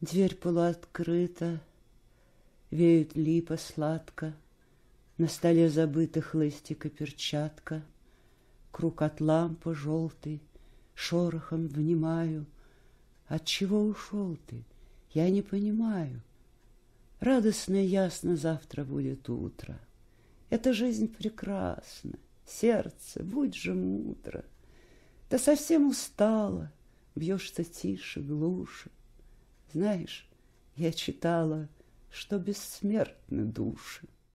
Дверь полуоткрыта, Веют липа сладко, На столе забыта хлыстика перчатка, Круг от лампы желтый, Шорохом внимаю. От чего ушел ты? Я не понимаю. Радостно и ясно завтра будет утро. Эта жизнь прекрасна. Сердце, будь же мудро. Да совсем устала, бьешься тише, глуше. Знаешь, я читала, что бессмертны души.